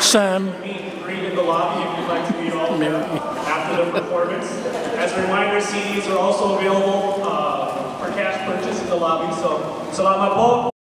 Sam. in the lobby if you'd like to meet all of them after the performance. As a reminder, CDs are also available uh, for cash purchase in the lobby. So, salamat po.